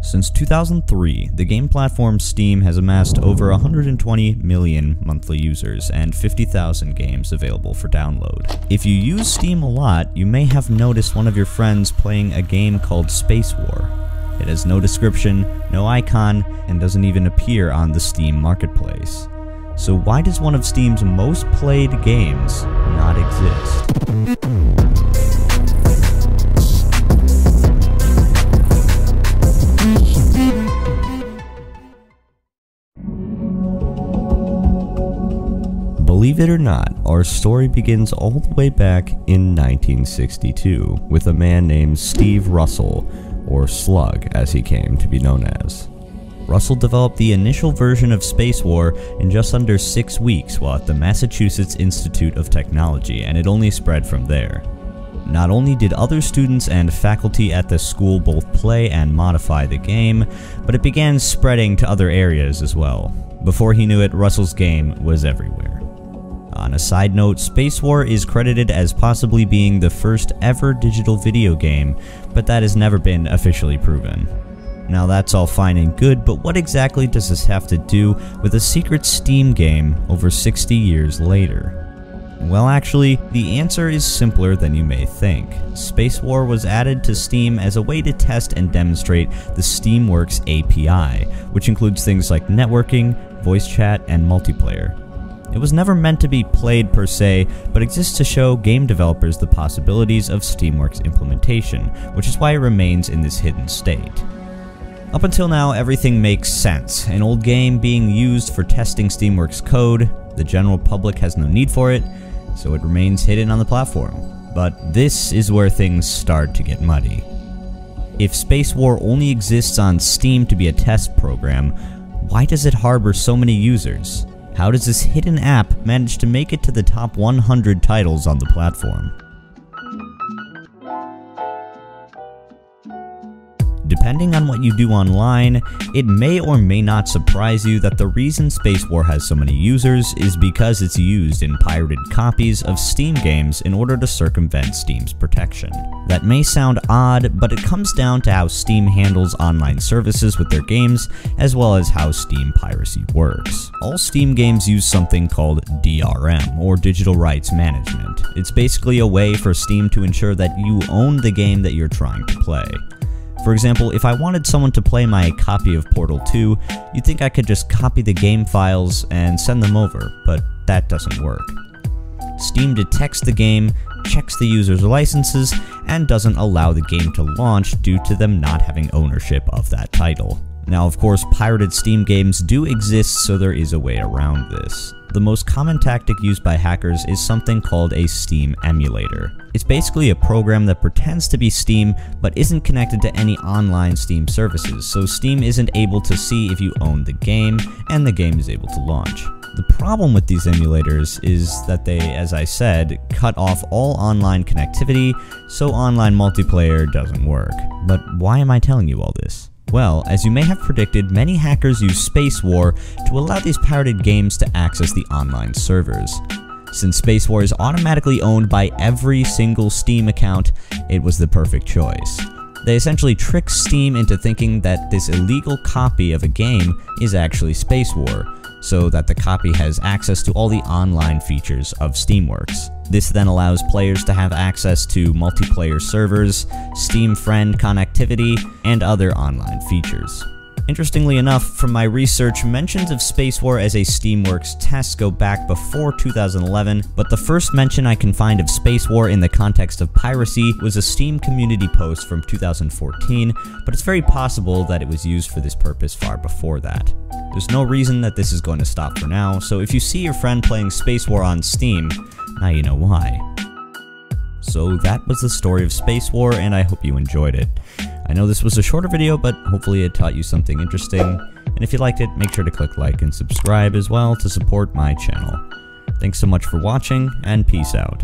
Since 2003, the game platform Steam has amassed over 120 million monthly users and 50,000 games available for download. If you use Steam a lot, you may have noticed one of your friends playing a game called Spacewar. It has no description, no icon, and doesn't even appear on the Steam marketplace. So why does one of Steam's most played games not exist? Believe it or not, our story begins all the way back in 1962 with a man named Steve Russell, or Slug as he came to be known as. Russell developed the initial version of Spacewar in just under six weeks while at the Massachusetts Institute of Technology, and it only spread from there. Not only did other students and faculty at the school both play and modify the game, but it began spreading to other areas as well. Before he knew it, Russell's game was everywhere. On a side note, Spacewar is credited as possibly being the first ever digital video game, but that has never been officially proven. Now that's all fine and good, but what exactly does this have to do with a secret Steam game over 60 years later? Well actually, the answer is simpler than you may think. Spacewar was added to Steam as a way to test and demonstrate the Steamworks API, which includes things like networking, voice chat, and multiplayer. It was never meant to be played per se, but exists to show game developers the possibilities of Steamworks implementation, which is why it remains in this hidden state. Up until now, everything makes sense. An old game being used for testing Steamworks code, the general public has no need for it, so it remains hidden on the platform. But this is where things start to get muddy. If Spacewar only exists on Steam to be a test program, why does it harbor so many users? How does this hidden app manage to make it to the top 100 titles on the platform? Depending on what you do online, it may or may not surprise you that the reason Spacewar has so many users is because it's used in pirated copies of Steam games in order to circumvent Steam's protection. That may sound odd, but it comes down to how Steam handles online services with their games, as well as how Steam piracy works. All Steam games use something called DRM, or Digital Rights Management. It's basically a way for Steam to ensure that you own the game that you're trying to play. For example, if I wanted someone to play my copy of Portal 2, you'd think I could just copy the game files and send them over, but that doesn't work. Steam detects the game, checks the user's licenses, and doesn't allow the game to launch due to them not having ownership of that title. Now, of course, pirated Steam games do exist, so there is a way around this. The most common tactic used by hackers is something called a Steam emulator. It's basically a program that pretends to be Steam, but isn't connected to any online Steam services, so Steam isn't able to see if you own the game, and the game is able to launch. The problem with these emulators is that they, as I said, cut off all online connectivity, so online multiplayer doesn't work. But why am I telling you all this? Well, as you may have predicted, many hackers use Spacewar to allow these pirated games to access the online servers. Since Spacewar is automatically owned by every single Steam account, it was the perfect choice. They essentially trick Steam into thinking that this illegal copy of a game is actually Spacewar, so that the copy has access to all the online features of Steamworks. This then allows players to have access to multiplayer servers, Steam friend connectivity, and other online features. Interestingly enough, from my research, mentions of Spacewar as a Steamworks test go back before 2011, but the first mention I can find of Spacewar in the context of piracy was a Steam community post from 2014, but it's very possible that it was used for this purpose far before that. There's no reason that this is going to stop for now, so if you see your friend playing Spacewar on Steam, now you know why. So that was the story of Spacewar, and I hope you enjoyed it. I know this was a shorter video, but hopefully it taught you something interesting. And if you liked it, make sure to click like and subscribe as well to support my channel. Thanks so much for watching, and peace out.